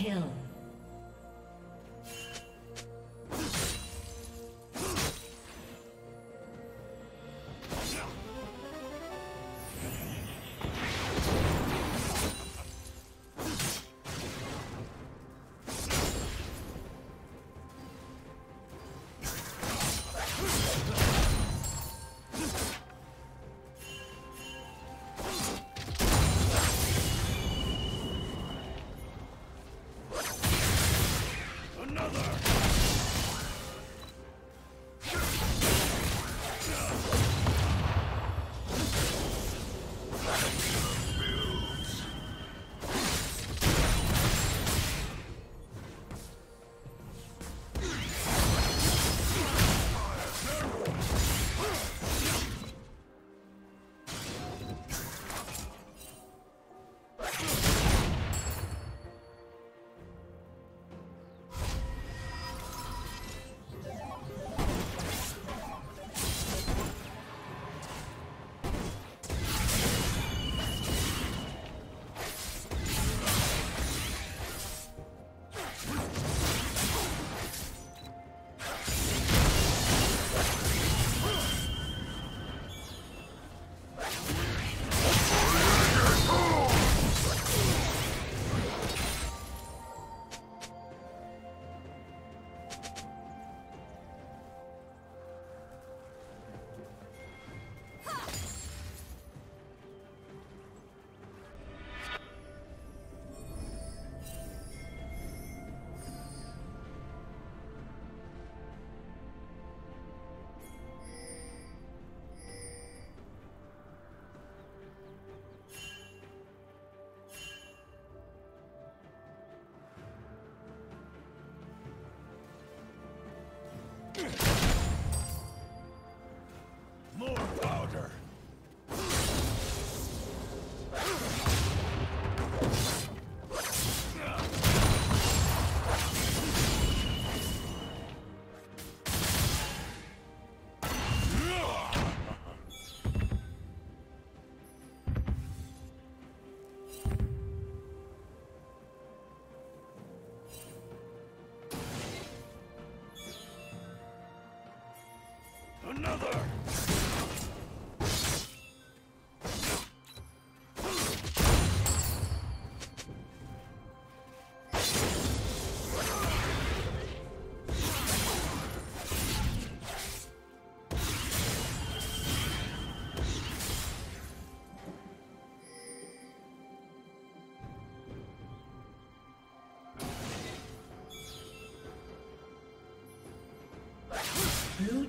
kill.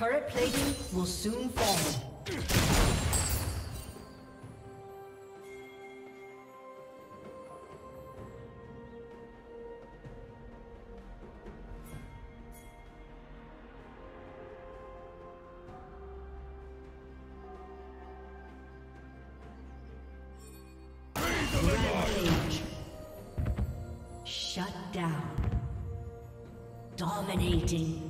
Turret plating will soon fall. Shut down. Dominating.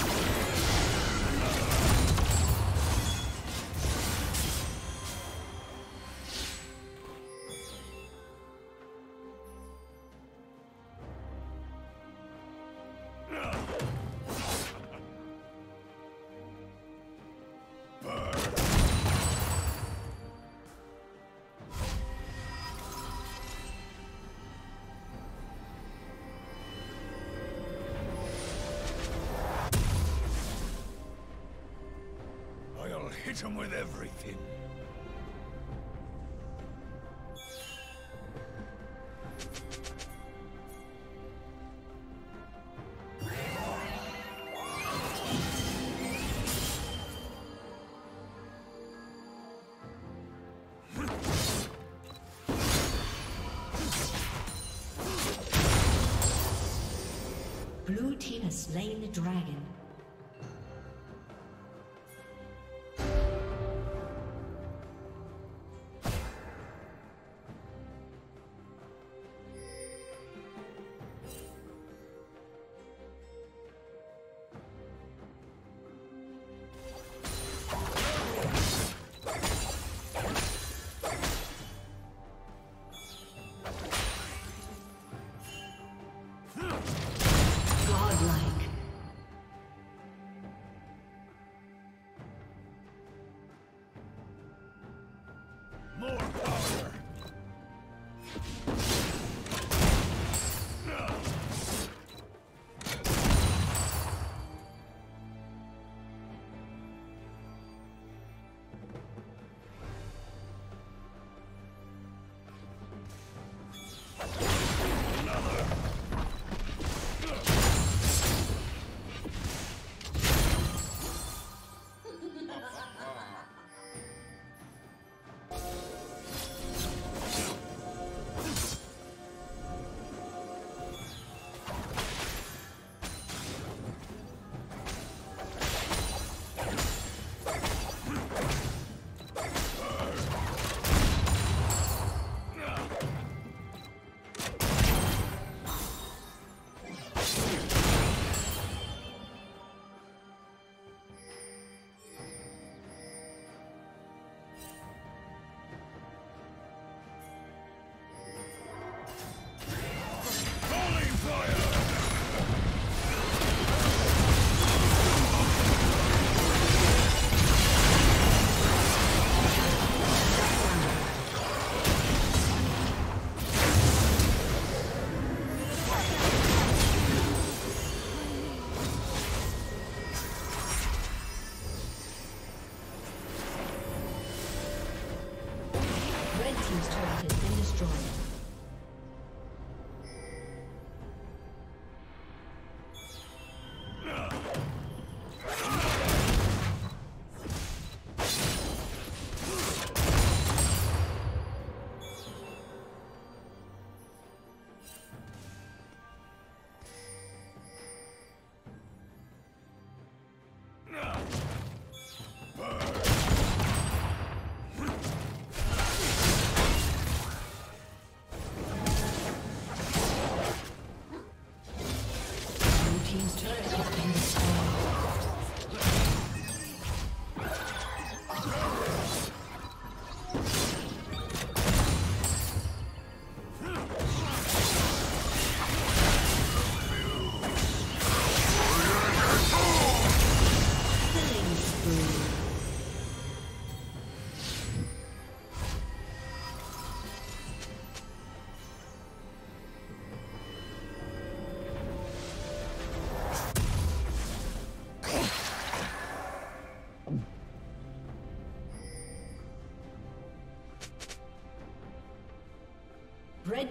Hit him with everything.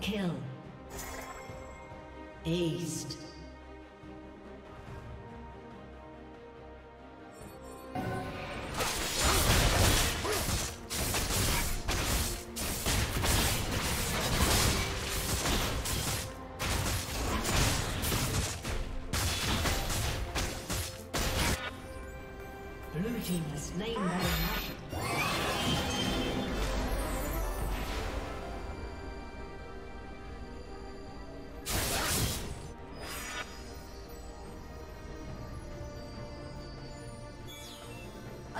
Kill. Aced.